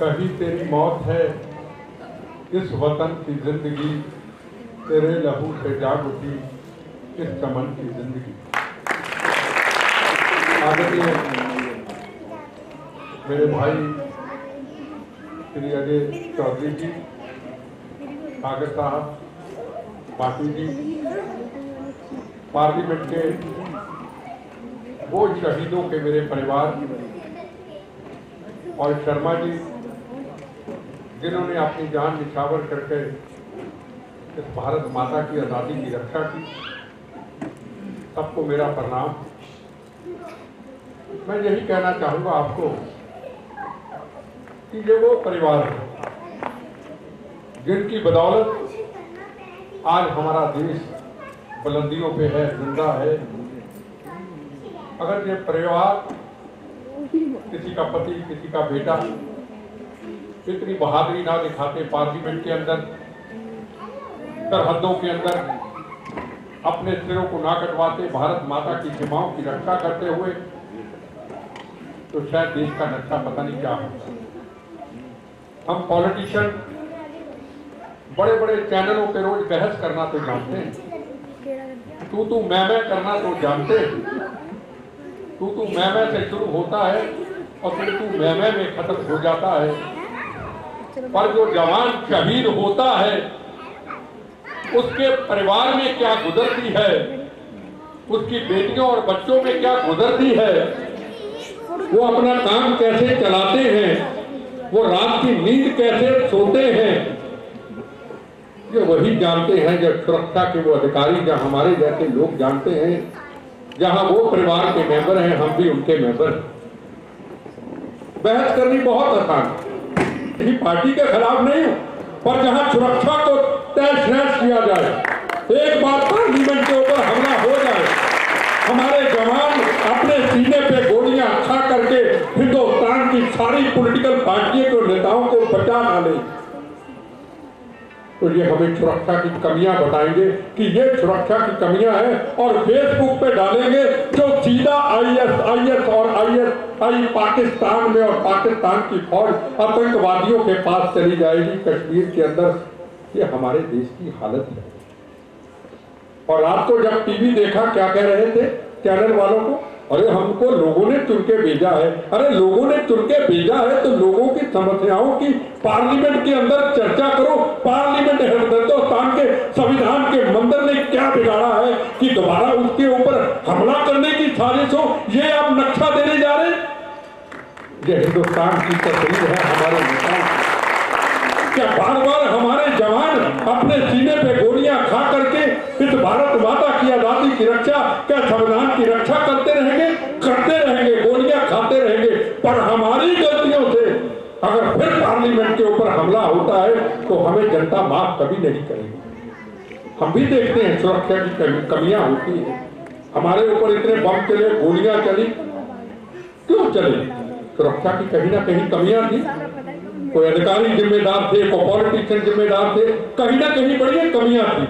कभी तेरी मौत है, इस वतन की ज़िंदगी तेरे लहू से जाग उठी इस चमन की ज़िंदगी। मेरे भाई श्री अजय चौधरी जी सागर साहब पाटिल जी, पार्लियामेंट के वो शहीदों के मेरे परिवार और शर्मा जी जिन्होंने अपनी जान निछावर करके इस भारत माता की आज़ादी की रक्षा की, सबको मेरा प्रणाम। मैं यही कहना चाहूँगा आपको कि ये वो परिवार है जिनकी बदौलत आज हमारा देश बुलंदियों पे है, ज़िंदा है। अगर ये परिवार किसी का पति, किसी का बेटा इतनी बहादुरी ना दिखाते पार्लियामेंट के अंदर, सरहदों के अंदर। अपने सिरों को ना कटवाते, भारत माता की सीमाओं की रक्षा करते हुए। तो शायद देश का नक्शा पता नहीं क्या होता हम पॉलिटिशियन बड़े बड़े चैनलों पे रोज बहस करना तो जानते हैं। तू तू मैं मैं करना तो जानते हैं। तू तू मैं मैं से शुरू होता है और फिर तू मैं मैं में खत्म हो जाता है। पर जो जवान शहीद होता है, उसके परिवार में क्या गुजरती है? उसकी बेटियों और बच्चों में क्या गुजरती है? वो अपना काम कैसे चलाते हैं? वो रात की नींद कैसे सोते हैं? ये वही जानते हैं जब सुरक्षा के वो अधिकारी जब हमारे जैसे लोग जानते हैं। जहाँ वो परिवार के मेंबर हैं, हम भी उनके मेंबर बहस करनी बहुत आसान है। पार्टी के खिलाफ नहीं हूँ, पर जहाँ सुरक्षा को नहस किया जाए, एक बार पार्लियामेंट के ऊपर हमला हो जाए, हमारे जवान अपने सीने पे गोलियाँ खा करके हिंदुस्तान की सारी पॉलिटिकल पार्टियों के, नेताओं को बचा डाले तो ये हमें सुरक्षा की कमियाँ बताएँगे कि ये सुरक्षा की कमियाँ हैं और फेसबुक पे डालेंगे जो सीधा आईएस आईएस और आईएस आई पाकिस्तान में और पाकिस्तान की फौज आतंकवादियों के पास चली जाएगी कश्मीर के अंदर। ये हमारे देश की हालत है। और रात को जब टीवी देखा, क्या कह रहे थे? चैनल वालों को? अरे हमको लोगों ने चुन भेजा है। अरे लोगों ने चुन भेजा है तो लोगों की समस्याओं की पार्लियामेंट के अंदर चर्चा करो। पार्लियामेंट हिंदुस्तान के संविधान के मंदिर ने क्या बिगाड़ा है कि दोबारा उसके ऊपर हमला करने की साजिश हो? ये आप नक्शा देने जा रहे ये हिंदुस्तान की तस्वीर है हमारे नेता। क्या बार बार हमारे जवान अपने सीने पे गोलियाँ खा करके इस भारत माता की रक्षा, क्या संविधान की रक्षा करते रहेंगे करते रहेंगे, गोलियाँ खाते रहेंगे, पर हमारी गलतियों से अगर फिर पार्लियामेंट के ऊपर हमला होता है तो हमें जनता माफ़ कभी नहीं करेगी। हम भी देखते हैं सुरक्षा की कमियाँ होती है। हमारे ऊपर इतने बम चले, गोलियाँ चली, क्यों चले? सुरक्षा की कहीं ना कहीं कमियाँ थी। कोई अधिकारी जिम्मेदार थे, कोई पॉलिटिशियन जिम्मेदार थे, कहीं ना कहीं बड़ी कमियाँ थी।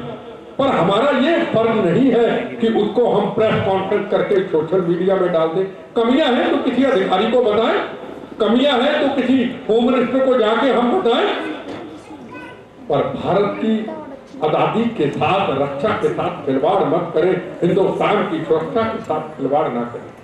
पर हमारा ये फ़र्ज़ नहीं है कि उसको हम प्रेस कॉन्फ्रेंस करके सोशल मीडिया में डाल दें। कमियाँ हैं तो किसी अधिकारी को बताएँ। कमियाँ हैं तो किसी होम मिनिस्टर को जाके हम बताएँ। पर भारत की आज़ादी के साथ, रक्षा के साथ खिलवाड़ मत करें। हिंदुस्तान की सुरक्षा के साथ खिलवाड़ ना करें।